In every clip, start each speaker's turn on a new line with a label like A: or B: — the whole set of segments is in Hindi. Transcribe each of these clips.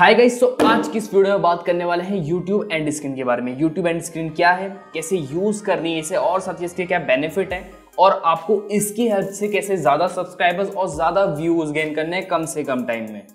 A: हाय गाइस तो आज की इस वीडियो में बात करने वाले हैं यूट्यूब एंड स्क्रीन के बारे में। यूट्यूब एंड स्क्रीन क्या है? कैसे यूज़ करनी है इसे? और साथ ही इसके क्या बेनिफिट है? और आपको इसकी हेल्प से कैसे ज़्यादा सब्सक्राइबर्स और ज़्यादा व्यूज़ गेन करने हैं कम से कम टाइम में।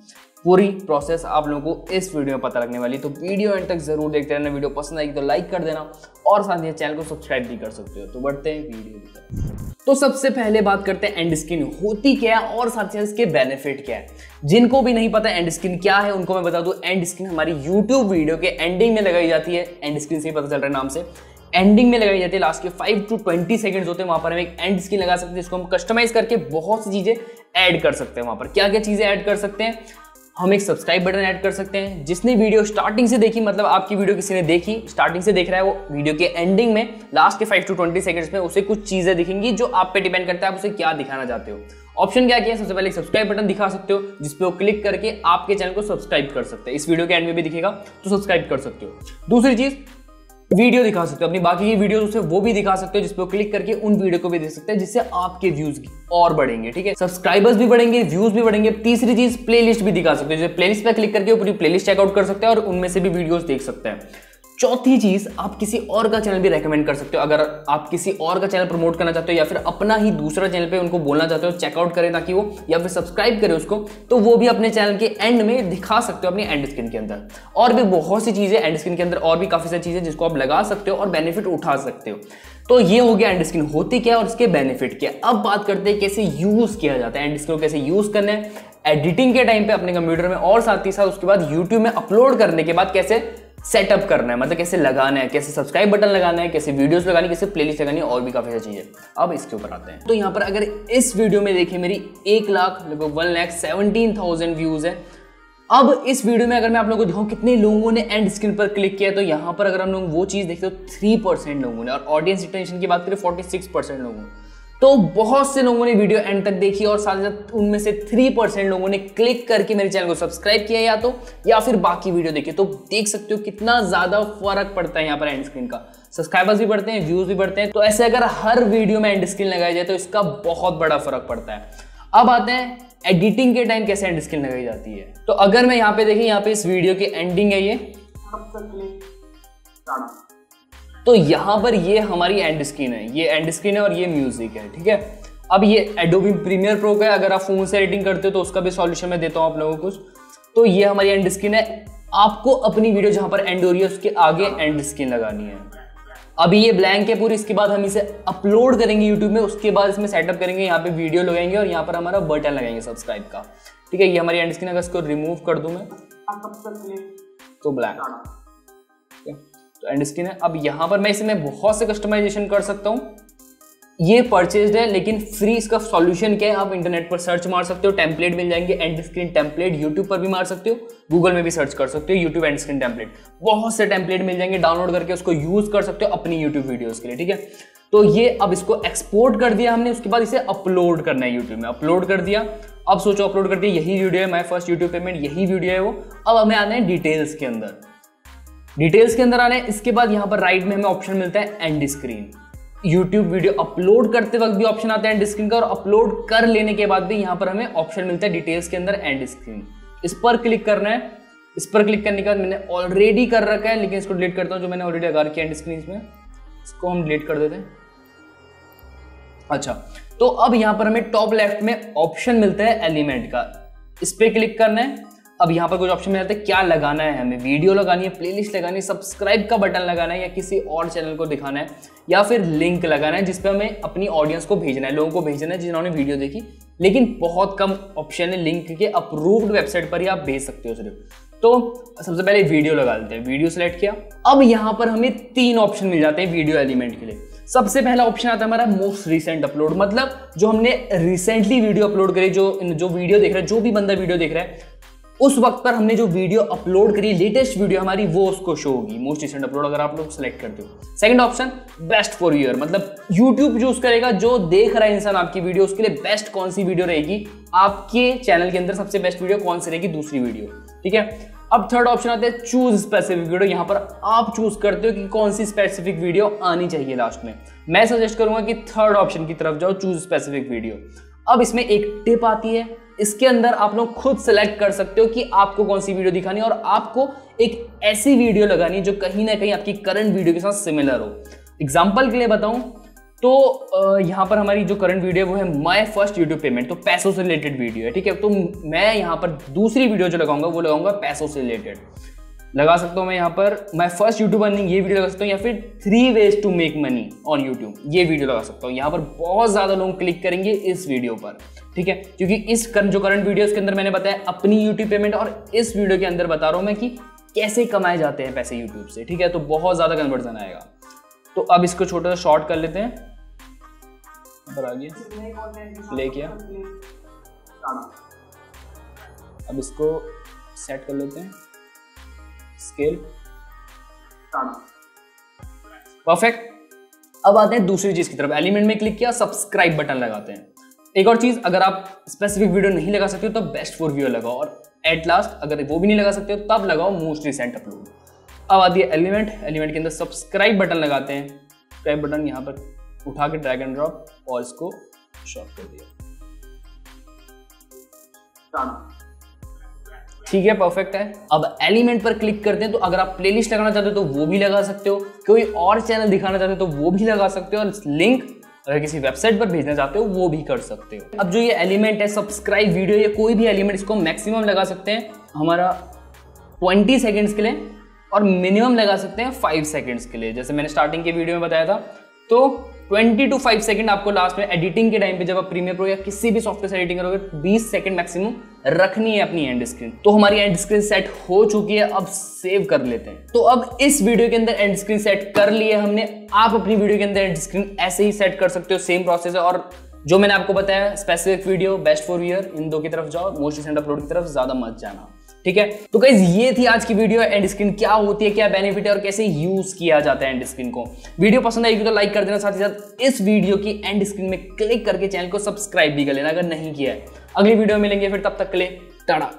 A: पूरी प्रोसेस आप लोगों को इस वीडियो में पता लगने वाली तो वीडियो एंड तक ज़रूर देखते रहना। वीडियो पसंद आएगी तो लाइक कर देना और साथ ही चैनल को सब्सक्राइब भी कर सकते हो। तो बढ़ते हैं वीडियो की तरफ़। तो सबसे पहले बात करते हैं एंड स्किन होती क्या है और साथ ही इसके बेनिफिट क्या है। जिनको भी नहीं पता एंड स्किन क्या है, उनको मैं बता दूँ एंड स्किन हमारी यूट्यूब वीडियो के एंडिंग में लगाई जाती है। एंड स्किन से ही पता चल रहा है नाम से। एंडिंग में लगाई जाती है। लास्ट के फाइव टू ट्वेंटी सेकंड्स होते हैं, वहाँ पर हम एक एंड स्किन लगा सकते हैं, जिसको हम कस्टमाइज करके बहुत सी चीज़ें ऐड कर सकते हैं वहाँ पर। क्या क्या चीज़ें ऐड कर सकते हैं? हम एक सब्सक्राइब बटन ऐड कर सकते हैं। जिसने वीडियो स्टार्टिंग से देखी मतलब आपकी वीडियो किसी ने देखी स्टार्टिंग से देख रहा है वो वीडियो के एंडिंग में लास्ट के फाइव टू ट्वेंटी सेकंड्स में उसे कुछ चीज़ें दिखेंगी जो आप पे डिपेंड करता है, आप उसे क्या दिखाना चाहते हो। ऑप्शन क्या किया सबसे पहले सब्सक्राइब बटन दिखा सकते हो जिसपे वो क्लिक करके आपके चैनल को सब्सक्राइब कर सकते हैं। इस वीडियो के एंड में भी दिखेगा तो सब्सक्राइब कर सकते हो। दूसरी चीज़ वीडियो दिखा सकते हो, अपनी बाकी की वीडियो उसे वो भी दिखा सकते हो जिसपे क्लिक करके उन वीडियो को भी देख सकते हैं, जिससे आपके व्यूज़ और बढ़ेंगे, ठीक है? सब्सक्राइबर्स भी बढ़ेंगे, व्यूज़ भी बढ़ेंगे तीसरी चीज़ प्लेलिस्ट भी दिखा सकते हो, जैसे प्लेलिस्ट पर क्लिक करके पूरी प्लेलिस्ट चेकआउट कर सकते हैं और उनमें से भी वीडियोस देख सकते हैं। चौथी चीज़ आप किसी और का चैनल भी रेकमेंड कर सकते हो। अगर आप किसी और का चैनल प्रमोट करना चाहते हो या फिर अपना ही दूसरा चैनल पे उनको बोलना चाहते हो चेकआउट करें ताकि वो या फिर सब्सक्राइब करें उसको तो वो भी अपने चैनल के एंड में दिखा सकते हो अपनी एंड स्क्रीन के अंदर। और भी बहुत सी चीज़ें एंड स्क्रीन के अंदर, और भी काफ़ी सारी चीज़ें जिसको आप लगा सकते हो और बेनिफिट उठा सकते हो। तो ये हो गया एंड स्क्रीन होती क्या और इसके बेनिफिट क्या अब बात करते हैं कैसे यूज़ किया जाता है। एंड स्क्रीन को कैसे यूज़ करना है। एडिटिंग के टाइम पे अपने कंप्यूटर में और साथ ही साथ उसके बाद यूट्यूब में अपलोड करने के बाद कैसे सेटअप करना है। मतलब कैसे लगाना है, कैसे सब्सक्राइब बटन लगाना है, कैसे वीडियोस लगानी कैसे प्लेलिस्ट लगानी और भी काफ़ी सारी चीज़ें। अब इसके ऊपर आते हैं। तो यहाँ पर अगर इस वीडियो में देखिए मेरी एक लाख, लगभग one lakh seventeen thousand views है। अब इस वीडियो में अगर मैं आप लोगों को दिखाऊँ कितने लोगों ने एंड स्क्रीन पर क्लिक किया तो यहाँ पर अगर हम लोग वो चीज़ देखते तो थ्री परसेंट लोगों ने। और ऑडियंस इंटेंशन की बात करें फोर्टी सिक्स परसेंट लोगों। तो बहुत से लोगों ने वीडियो एंड तक देखी और साथ साथ उनमें से थ्री परसेंट लोगों ने क्लिक करके मेरे चैनल को सब्सक्राइब किया या तो या फिर बाकी वीडियो देखी। तो देख सकते हो कितना ज़्यादा फ़र्क पड़ता है यहाँ पर एंड स्क्रीन का। सब्सक्राइबर्स भी बढ़ते हैं व्यूज़ भी बढ़ते हैं। तो ऐसे अगर हर वीडियो में एंड स्क्रीन लगाई जाए तो इसका बहुत बड़ा फ़र्क पड़ता है। अब आते हैं एडिटिंग के टाइम कैसे एंड स्क्रीन लगाई जाती है। तो अगर मैं यहाँ पे देखिए, यहाँ पे इस वीडियो की एंडिंग है ये। तो यहाँ पर ये हमारी एंड स्क्रीन है। ये एंड स्क्रीन है और ये म्यूज़िक है ठीक है? अब ये एडोबी प्रीमियर प्रो का है अगर आप फ़ोन से एडिटिंग करते हो तो उसका भी सॉल्यूशन मैं देता हूँ आप लोगों को। तो ये हमारी एंड स्क्रीन है। आपको अपनी वीडियो जहाँ पर एंड हो रही है उसके आगे एंड स्क्रीन लगानी है। अभी ये ब्लैंक है पूरी इसके बाद हम इसे अपलोड करेंगे यूट्यूब में उसके बाद इसमें सेटअप करेंगे यहाँ पे वीडियो लगाएँगे और यहाँ पर हमारा बटन लगाएँगे सब्सक्राइब का। ठीक है ये हमारी एंड स्क्रीन अगर इसको रिमूव कर दूँ मैं तो ब्लैंक तो एंड स्क्रीन है अब यहाँ पर मैं इसे मैं बहुत से कस्टमाइजेशन कर सकता हूँ। ये परचेज है, लेकिन फ्री इसका सॉल्यूशन क्या है? आप इंटरनेट पर सर्च मार सकते हो टेम्पलेट मिल जाएँगे एंड स्क्रीन टेम्पलेट यूट्यूब पर भी मार सकते हो गूगल में भी सर्च कर सकते हो यूट्यूब एंड स्क्रीन टेम्पलेट बहुत से टेम्पलेट मिल जाएँगे डाउनलोड करके उसको यूज़ कर सकते हो अपनी यूट्यूब वीडियोज़ के लिए, ठीक है? तो ये अब इसको एक्सपोर्ट कर दिया हमने, उसके बाद इसे अपलोड करना है यूट्यूब में। अपलोड कर दिया। अब सोचो अपलोड कर दिया यही वीडियो है माई फ़र्स्ट यूट्यूब पेमेंट यही वीडियो है वो। अब हमें आना है डिटेल्स के अंदर। डिटेल्स के अंदर आने इसके बाद यहाँ पर राइट में हमें ऑप्शन मिलता है end screen YouTube video upload करते वक्त भी ऑप्शन आता है एंड स्क्रीन का और अपलोड कर लेने के बाद भी यहाँ पर हमें ऑप्शन मिलता है डिटेल्स के अंदर एंड स्क्रीन इस पर क्लिक करना है। इस पर क्लिक करने के बाद मैंने ऑलरेडी कर रखा है, लेकिन इसको डिलीट करता हूँ जो मैंने ऑलरेडी अगर किया एंड स्क्रीन में। इसको हम डिलीट कर देते हैं। अच्छा तो अब यहाँ पर हमें टॉप लेफ़्ट में ऑप्शन मिलता है एलिमेंट का। इस पर क्लिक करना है। अब यहाँ पर कुछ ऑप्शन में आता है, क्या लगाना है हमें? वीडियो लगानी है प्लेलिस्ट लगानी है सब्सक्राइब का बटन लगाना है या किसी और चैनल को दिखाना है, या फिर लिंक लगाना है जिसपे हमें अपनी ऑडियंस को भेजना है, लोगों को भेजना है जिन्होंने वीडियो देखी। लेकिन बहुत कम ऑप्शन है लिंक के अप्रूव्ड वेबसाइट पर ही आप भेज सकते हो सिर्फ़ तो सबसे पहले वीडियो लगा देते हैं। वीडियो सेलेक्ट किया। अब यहाँ पर हमें तीन ऑप्शन मिल जाते हैं वीडियो एलिमेंट के लिए। सबसे पहला ऑप्शन आता है हमारा मोस्ट रिसेंट अपलोड मतलब जो हमने रिसेंटली वीडियो अपलोड करी, जो जो वीडियो देख रहा है, जो भी बंदा वीडियो देख रहा है उस वक्त पर हमने जो वीडियो अपलोड करी लेटेस्ट वीडियो हमारी, वो उसको शो होगी। मोस्ट रिसेंट अपलोड अगर आप लोग सेलेक्ट करते हो। Second option best for year मतलब यूट्यूब चूज़ करेगा जो देख रहा है इंसान आपकी वीडियो उसके लिए बेस्ट कौन सी वीडियो रहेगी? आपके चैनल के अंदर सबसे बेस्ट वीडियो कौन सी रहेगी? दूसरी वीडियो ठीक है? अब थर्ड ऑप्शन आता है चूज़ स्पेसिफिक वीडियो यहाँ पर आप चूज़ करते हो कि कौन सी स्पेसिफिक वीडियो आनी चाहिए लास्ट में। मैं सजेस्ट करूँगा कि थर्ड ऑप्शन की तरफ़ जाओ चूज़ स्पेसिफिक वीडियो अब इसमें एक टिप आती है इसके अंदर आप लोग खुद सेलेक्ट कर सकते हो कि आपको कौन सी वीडियो दिखानी है और आपको एक ऐसी वीडियो लगानी है जो कहीं ना कहीं आपकी करंट वीडियो के साथ सिमिलर हो। एग्ज़ाम्पल के लिए बताऊँ तो यहाँ पर हमारी जो करंट वीडियो है, वो है माय फ़र्स्ट यूट्यूब पेमेंट तो पैसों से रिलेटेड वीडियो है, ठीक है? तो मैं यहाँ पर दूसरी वीडियो जो लगाऊँगा, वो लगाऊँगा पैसों से रिलेटेड लगा सकता हूँ मैं यहाँ पर। माई फ़र्स्ट यूट्यूब अर्निंग ये वीडियो लगा सकता हूँ, या फिर three ways to make money on YouTube ये वीडियो लगा सकता हूँ। यहाँ पर बहुत ज़्यादा लोग क्लिक करेंगे इस वीडियो पर, ठीक है? क्योंकि इस जो करंट वीडियो के अंदर मैंने बताया, अपनी यूट्यूब पेमेंट और इस वीडियो के अंदर बता रहा हूँ मैं कि कैसे कमाए जाते हैं पैसे यूट्यूब से, ठीक है? तो बहुत ज़्यादा कन्वर्जन आएगा। तो अब इसको छोटा सा शॉर्ट कर लेते हैं। प्ले किया अब इसको सेट कर लेते हैं। स्केल। परफेक्ट अब आते हैं दूसरी चीज़ की तरफ़। एलिमेंट में क्लिक किया सब्सक्राइब बटन लगाते हैं। एक और चीज़ अगर आप स्पेसिफिक वीडियो नहीं लगा सकते हो तो बेस्ट फॉर व्यू लगाओ। और एट लास्ट अगर वो भी नहीं लगा सकते हो तब लगाओ मोस्ट रिसेंट अपलोड अब आती है एलिमेंट एलिमेंट के अंदर सब्सक्राइब बटन लगाते हैं। सब्सक्राइब बटन यहाँ पर उठा के ड्रैग एंड ड्रॉप और इसको शॉर्ट कर दिया। ठीक है परफेक्ट है। अब एलिमेंट पर क्लिक करते हैं तो अगर आप प्लेलिस्ट लगाना चाहते हो तो वो भी लगा सकते हो। कोई और चैनल दिखाना चाहते हो तो वो भी लगा सकते हो और लिंक अगर किसी वेबसाइट पर भेजना चाहते हो, वो भी कर सकते हो। अब जो ये एलिमेंट है सब्सक्राइब वीडियो या कोई भी एलिमेंट इसको मैक्सिमम लगा सकते हैं। हमारा ट्वेंटी सेकेंड्स के लिए और मिनिमम लगा सकते हैं फाइव सेकेंड्स के लिए, जैसे मैंने स्टार्टिंग के वीडियो में बताया था। तो 20 टू 5 सेकंड आपको लास्ट में एडिटिंग के टाइम पे जब आप प्रीमियर प्रो या किसी भी सॉफ्टवेयर से एडिटिंग करोगे 20 सेकंड मैक्सिमम रखनी है अपनी एंड स्क्रीन तो हमारी एंड स्क्रीन सेट हो चुकी है, अब सेव कर लेते हैं। तो अब इस वीडियो के अंदर एंड स्क्रीन सेट कर लिए हमने। आप अपनी वीडियो के अंदर एंड स्क्रीन ऐसे ही सेट कर सकते हो सेम प्रोसेस है। और जो मैंने आपको बताया specific video best for year इन दो की तरफ़ जाओ मोस्ट रिसेंट अपलोड की तरफ़ ज़्यादा मत जाना। ठीक है? तो गाइज़ ये थी आज की वीडियो एंड स्क्रीन क्या होती है, क्या बेनिफिट है और कैसे यूज़ किया जाता है एंड स्क्रीन को? वीडियो पसंद आएगी तो लाइक कर देना। साथ ही साथ इस वीडियो की एंड स्क्रीन में क्लिक करके चैनल को सब्सक्राइब भी कर लेना अगर नहीं किया है। अगली वीडियो मिलेंगे फिर, तब तक के लिए, टाटा।